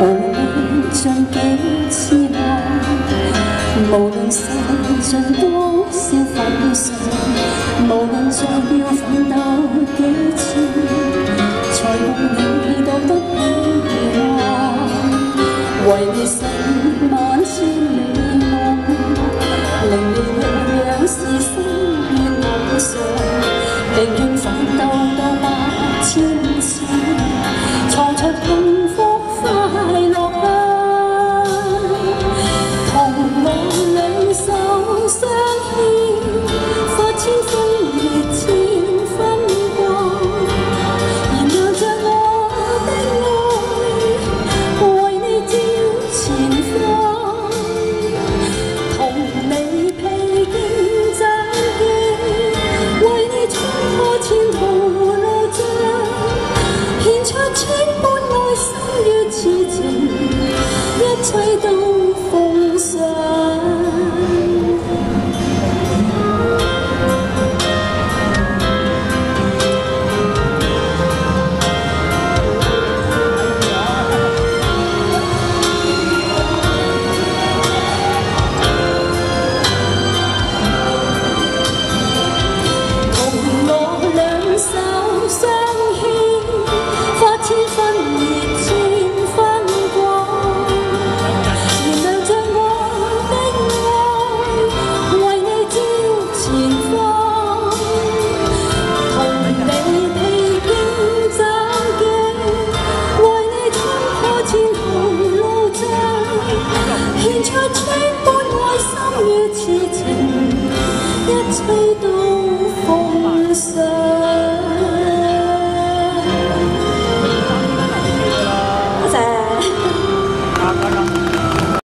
无论像几次爱，无论受尽多少苦痛，无论再要奋斗几次，才共你听到我的心话。为你写万千美梦，令你样样是心愿达成，宁愿奋斗到百千次。吹动风霜。